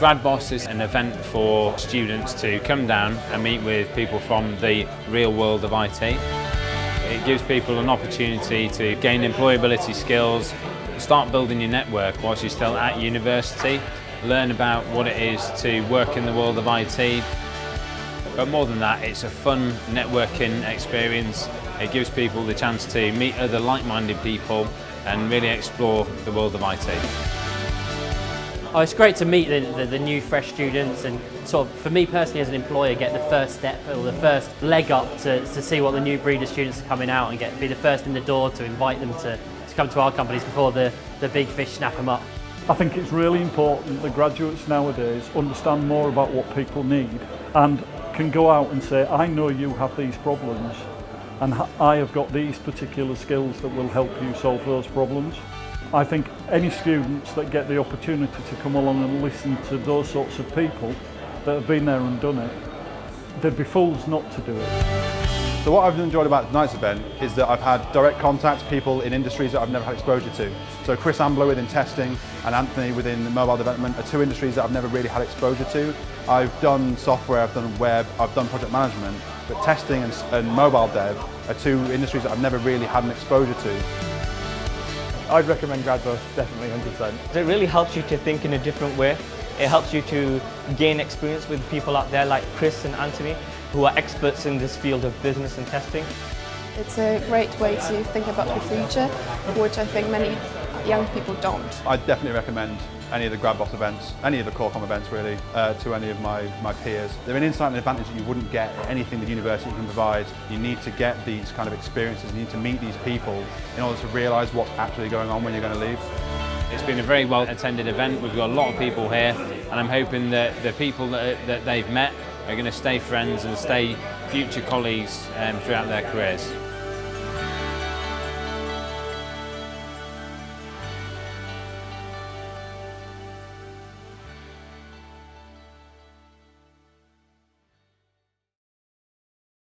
GradBoss is an event for students to come down and meet with people from the real world of IT. It gives people an opportunity to gain employability skills, start building your network whilst you're still at university, learn about what it is to work in the world of IT. But more than that, it's a fun networking experience. It gives people the chance to meet other like-minded people and really explore the world of IT. Oh, it's great to meet the, the, the, new fresh students and sort of, for me personally as an employer, get the first step or the first leg up to, to see what the new breed of students are coming out and get be the first in the door to invite them to, to come to our companies before the, the big fish snap them up. I think it's really important that graduates nowadays understand more about what people need and can go out and say, I know you have these problems and I have got these particular skills that will help you solve those problems. I think any students that get the opportunity to come along and listen to those sorts of people that have been there and done it, they'd be fools not to do it. So what I've enjoyed about tonight's event is that I've had direct contact people in industries that I've never had exposure to. So Chris Ambler within testing and Anthony within mobile development are two industries that I've never really had exposure to. I've done software, I've done web, I've done project management, but testing and, and mobile dev are two industries that I've never really had an exposure to. I'd recommend GradBoss, definitely 100%. It really helps you to think in a different way. It helps you to gain experience with people out there like Chris and Anthony, who are experts in this field of business and testing. It's a great way to think about the future, which I think many young people don't. I'd definitely recommend any of the GradBoss events, any of the Corecom events really, uh, to any of my, my peers. They're an insight and advantage that you wouldn't get anything the university can provide. You need to get these kind of experiences, you need to meet these people in order to realise what's actually going on when you're going to leave. It's been a very well attended event, we've got a lot of people here and I'm hoping that the people that, that they've met are going to stay friends and stay future colleagues um, throughout their careers.